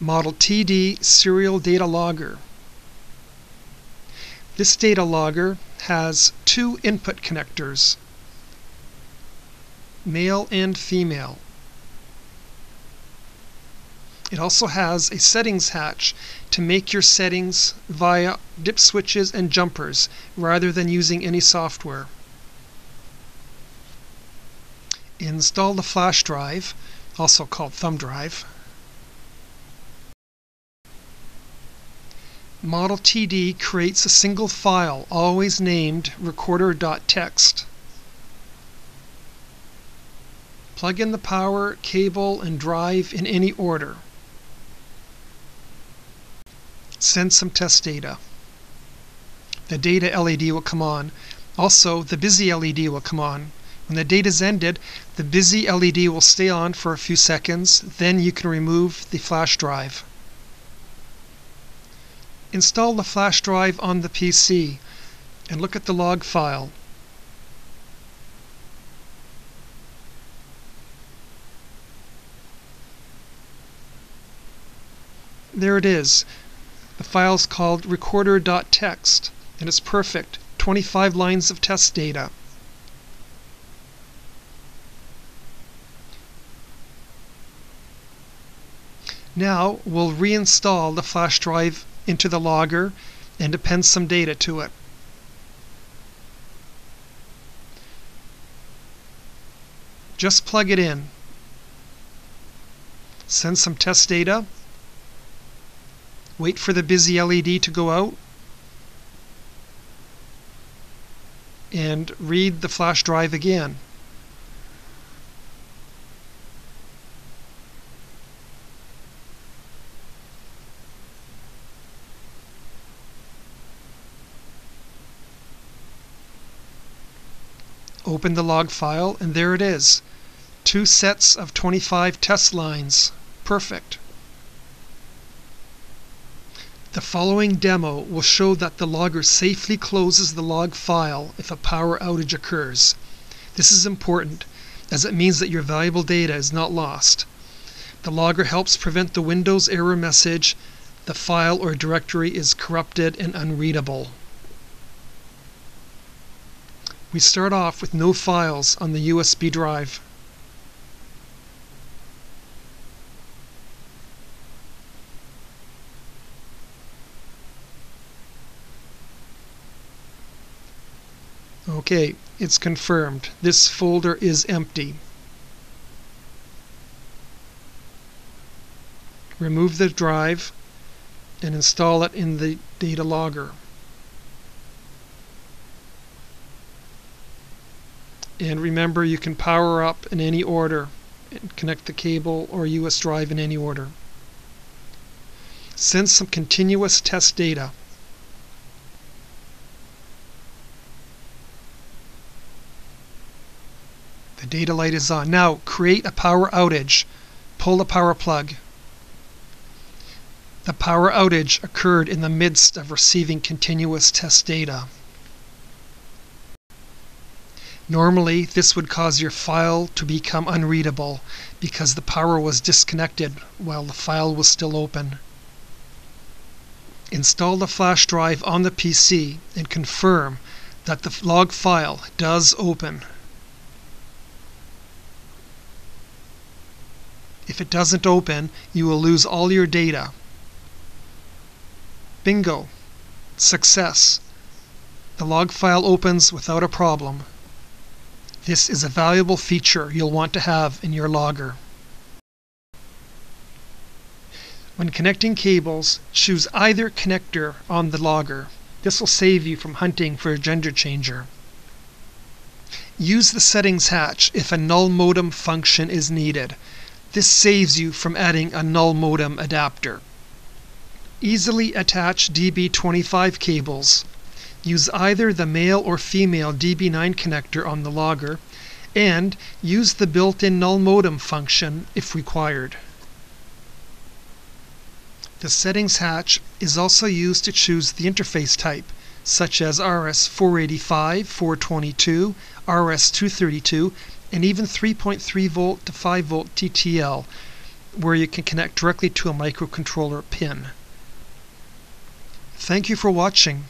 Model TD Serial Data Logger. This data logger has two input connectors, male and female. It also has a settings hatch to make your settings via dip switches and jumpers rather than using any software. Install the flash drive, also called thumb drive. Model TD creates a single file, always named recorder.txt. Plug in the power, cable, and drive in any order. Send some test data. The data LED will come on. Also, the busy LED will come on. When the data is ended, the busy LED will stay on for a few seconds. Then you can remove the flash drive. Install the flash drive on the PC and look at the log file. There it is. The file is called recorder.txt and it's perfect. 25 lines of test data. Now we'll reinstall the flash drive into the logger and append some data to it. Just plug it in. Send some test data. Wait for the busy LED to go out. And read the flash drive again. Open the log file and there it is. Two sets of 25 test lines. Perfect. The following demo will show that the logger safely closes the log file if a power outage occurs. This is important as it means that your valuable data is not lost. The logger helps prevent the Windows error message the file or directory is corrupted and unreadable. We start off with no files on the USB drive. Okay, it's confirmed. This folder is empty. Remove the drive and install it in the data logger. And remember, you can power up in any order and connect the cable or US drive in any order. Send some continuous test data. The data light is on. Now create a power outage. Pull the power plug. The power outage occurred in the midst of receiving continuous test data. Normally, this would cause your file to become unreadable because the power was disconnected while the file was still open. Install the flash drive on the PC and confirm that the log file does open. If it doesn't open, you will lose all your data. Bingo! Success! The log file opens without a problem. This is a valuable feature you'll want to have in your logger. When connecting cables, choose either connector on the logger. This will save you from hunting for a gender changer. Use the settings hatch if a null modem function is needed. This saves you from adding a null modem adapter. Easily attach DB25 cables Use either the male or female DB9 connector on the logger and use the built-in null modem function if required. The settings hatch is also used to choose the interface type such as RS485, 422, RS232, and even 3.3 volt to 5 volt TTL. where you can connect directly to a microcontroller pin. Thank you for watching.